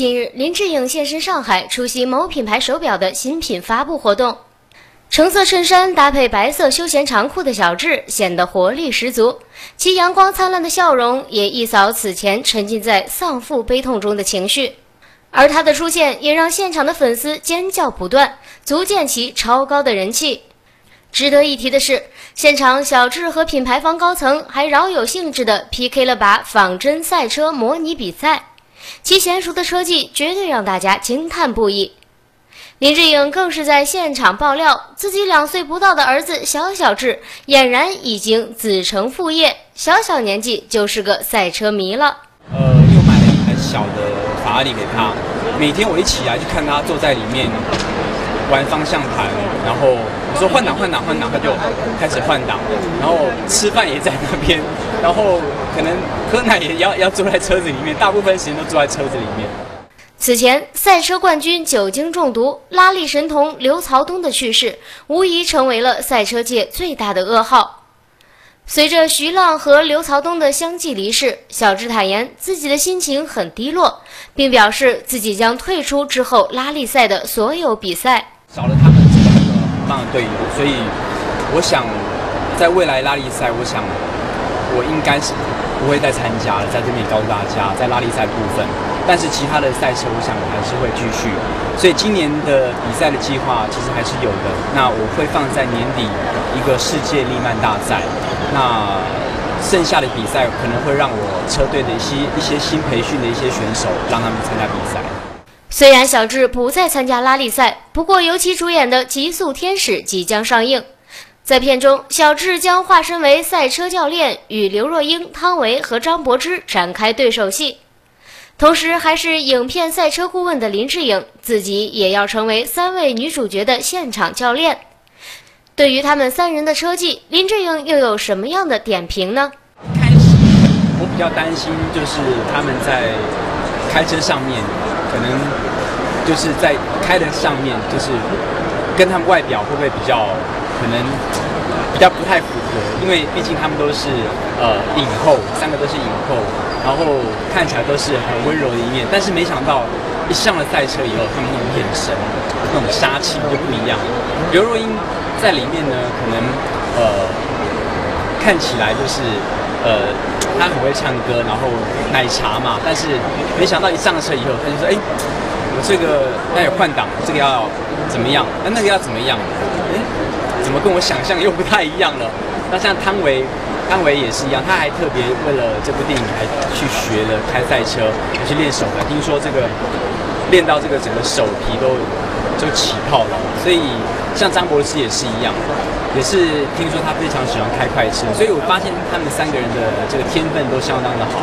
近日，林志颖现身上海，出席某品牌手表的新品发布活动。橙色衬衫搭配白色休闲长裤的小智显得活力十足，其阳光灿烂的笑容也一扫此前沉浸在丧父悲痛中的情绪。而他的出现也让现场的粉丝尖叫不断，足见其超高的人气。值得一提的是，现场小智和品牌方高层还饶有兴致地 PK 了把仿真赛车模拟比赛。其娴熟的车技绝对让大家惊叹不已。林志颖更是在现场爆料，自己两岁不到的儿子小小智俨然已经子承父业，小小年纪就是个赛车迷了。呃，又买了一台小的法拉利给他，每天我一起来就看他坐在里面玩方向盘，然后我说换挡换挡换挡，他就开始换挡，然后吃饭也在那边，然后可能喝奶也要要坐在车子里面，大部分时间都坐在车子里面。此前，赛车冠军酒精中毒、拉力神童刘曹东的去世，无疑成为了赛车界最大的噩耗。随着徐浪和刘曹东的相继离世，小智坦言自己的心情很低落，并表示自己将退出之后拉力赛的所有比赛。少了他们这两个棒的队友，所以我想，在未来拉力赛，我想我应该是不会再参加了。在这边告诉大家，在拉力赛部分。但是其他的赛车，我想我还是会继续。所以今年的比赛的计划其实还是有的。那我会放在年底一个世界力曼大赛。那剩下的比赛可能会让我车队的一些一些新培训的一些选手，让他们参加比赛。虽然小智不再参加拉力赛，不过由其主演的《极速天使》即将上映。在片中，小智将化身为赛车教练，与刘若英、汤唯和张柏芝展开对手戏。同时，还是影片赛车顾问的林志颖，自己也要成为三位女主角的现场教练。对于他们三人的车技，林志颖又有什么样的点评呢？开始，我比较担心，就是他们在开车上面，可能就是在开的上面，就是跟他们外表会不会比较可能比较不太符合？因为毕竟他们都是呃影后，三个都是影后。然后看起来都是很温柔的一面，但是没想到一上了赛车以后，他们那种眼神、那种杀气就不一样。刘若英在里面呢，可能呃看起来就是呃他很会唱歌，然后奶茶嘛，但是没想到一上车以后，他就说：“哎，我这个要有换挡，这个要怎么样？那那个要怎么样？哎，怎么跟我想象又不太一样了？”那像汤唯。汤唯也是一样，他还特别为了这部电影还去学了开赛车，还去练手的。听说这个练到这个整个手皮都就起泡了。所以像张柏芝也是一样，也是听说他非常喜欢开快车。所以我发现他们三个人的这个天分都相当的好。